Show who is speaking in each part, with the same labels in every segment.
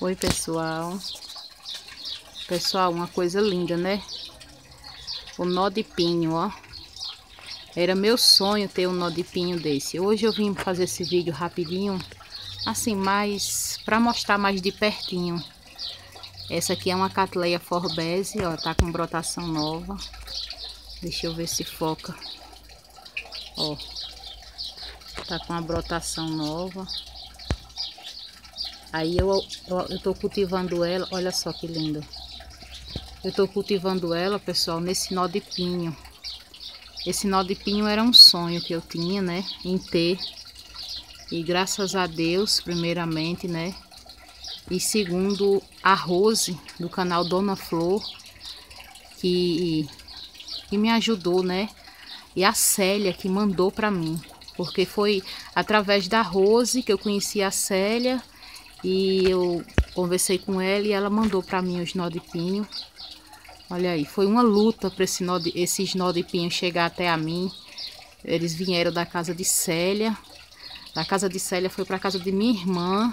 Speaker 1: Oi, pessoal. Pessoal, uma coisa linda, né? O nó de pinho, ó. Era meu sonho ter um nó de pinho desse. Hoje eu vim fazer esse vídeo rapidinho, assim, mais para mostrar mais de pertinho. Essa aqui é uma Catleia forbese, ó, tá com brotação nova. Deixa eu ver se foca. Ó. Tá com a brotação nova. Aí eu, eu, eu tô cultivando ela, olha só que linda. Eu tô cultivando ela, pessoal, nesse nó de pinho. Esse nó de pinho era um sonho que eu tinha, né, em ter. E graças a Deus, primeiramente, né, e segundo a Rose, do canal Dona Flor, que, que me ajudou, né, e a Célia, que mandou para mim. Porque foi através da Rose que eu conheci a Célia e eu conversei com ela e ela mandou para mim os nó de pinho. Olha aí, foi uma luta para esse nó de, esses nó de pinho chegar até a mim. Eles vieram da casa de Célia. Da casa de Célia foi para a casa de minha irmã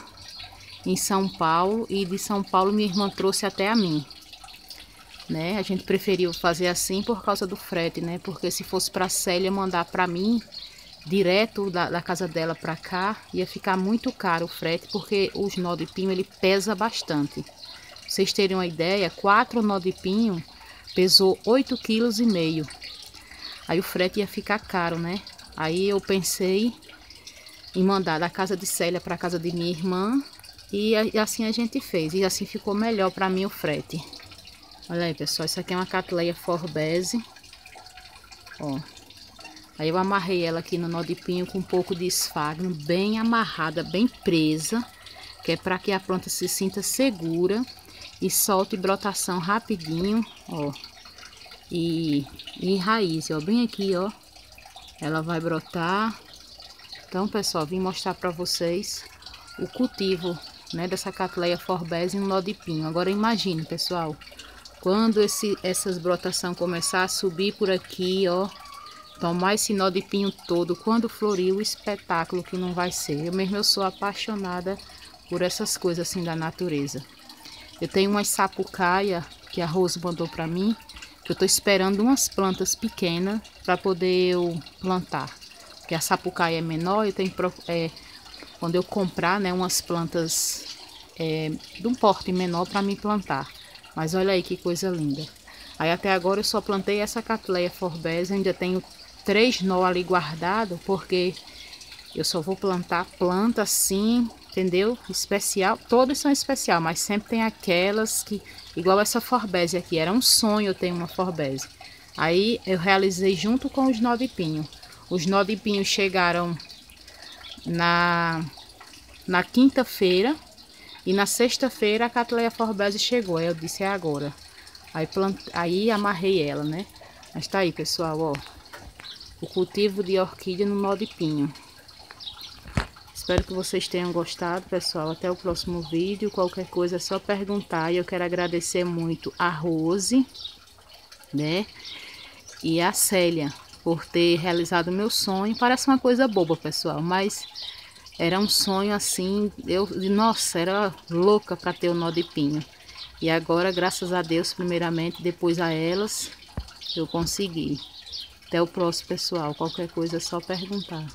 Speaker 1: em São Paulo e de São Paulo minha irmã trouxe até a mim. Né? A gente preferiu fazer assim por causa do frete, né? Porque se fosse para Célia mandar para mim, direto da, da casa dela para cá, ia ficar muito caro o frete, porque os nó de pinho ele pesa bastante. Pra vocês terem uma ideia, quatro nó de pinho pesou 8,5 kg. Aí o frete ia ficar caro, né? Aí eu pensei em mandar da casa de Célia para a casa de minha irmã e, e assim a gente fez. E assim ficou melhor para mim o frete. Olha aí, pessoal, isso aqui é uma catleia forbese. Ó, Aí eu amarrei ela aqui no nó de pinho com um pouco de esfagno, bem amarrada, bem presa, que é para que a planta se sinta segura e solte brotação rapidinho, ó. E, e raiz, ó, bem aqui, ó. Ela vai brotar. Então, pessoal, vim mostrar para vocês o cultivo, né, dessa Catleia forbese em um nó de pinho. Agora imagine, pessoal, quando esse, essas brotação começar a subir por aqui, ó, tomar esse nó de pinho todo, quando florir o espetáculo que não vai ser. Eu mesmo eu sou apaixonada por essas coisas assim da natureza. Eu tenho umas sapucaia que a Rose mandou para mim, que eu tô esperando umas plantas pequenas para poder eu plantar. Porque a sapucaia é menor, eu tenho é, quando eu comprar, né, umas plantas é, de um porte menor para me plantar. Mas olha aí que coisa linda. Aí até agora eu só plantei essa catleia forbese, ainda tenho três nó ali guardado, porque eu só vou plantar planta assim, entendeu? Especial, todas são especial, mas sempre tem aquelas que, igual essa forbese aqui, era um sonho eu ter uma forbese. Aí eu realizei junto com os nó de pinho. Os nó de pinho chegaram na, na quinta-feira e na sexta-feira a Catleia forbese chegou. Aí eu disse, é agora. Aí, plant... aí amarrei ela, né? Mas tá aí, pessoal, ó o cultivo de orquídea no nó de pinho. Espero que vocês tenham gostado, pessoal. Até o próximo vídeo. Qualquer coisa é só perguntar. E eu quero agradecer muito a Rose, né? E a Célia por ter realizado meu sonho. Parece uma coisa boba, pessoal, mas era um sonho assim. Eu, nossa, era louca para ter o nó de pinho. E agora, graças a Deus, primeiramente, depois a elas, eu consegui. Até o próximo, pessoal. Qualquer coisa é só perguntar.